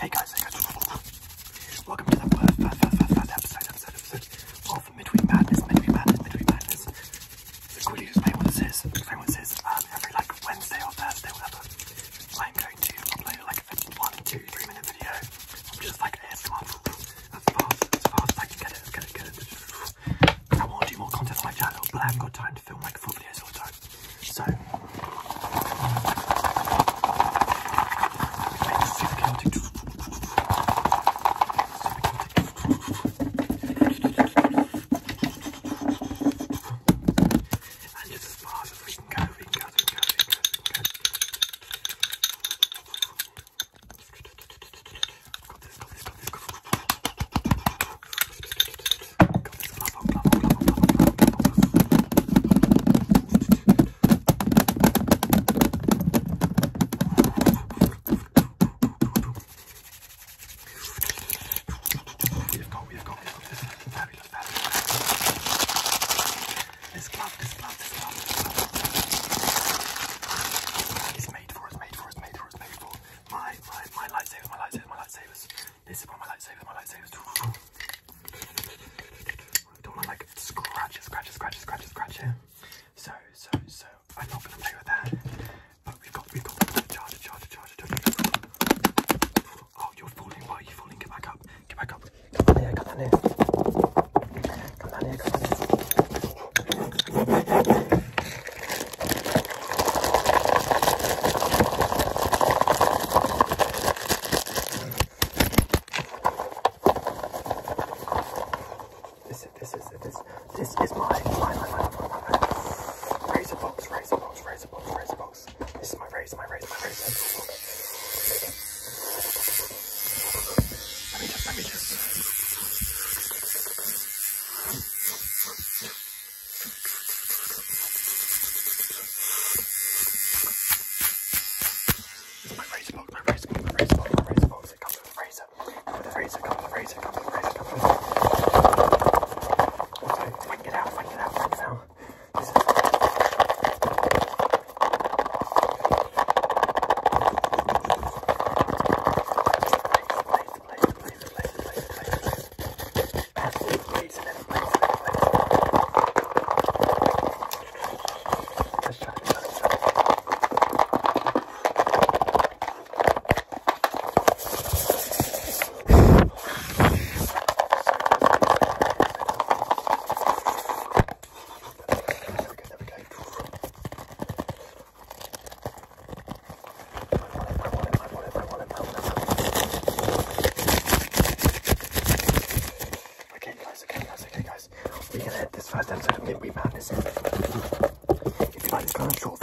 Hey guys, hey guys, welcome to the first, first, first, first, first episode, episode, episode of Midweek Madness, Midweek Madness, Midweek Madness. So quickly just explain what this is, explain what this is, um, every like Wednesday or Thursday, whatever, I'm going to upload like a one, two, three minute video, I'm just like ASMR, as fast, as fast as I can get it, get it, get it, I want to do more content on my channel, but I haven't got time to film like full videos all the time. So, This is one of my lightsabers. My lightsabers. Maravilhoso. first episode of Midweek Madness. If you like this kind of short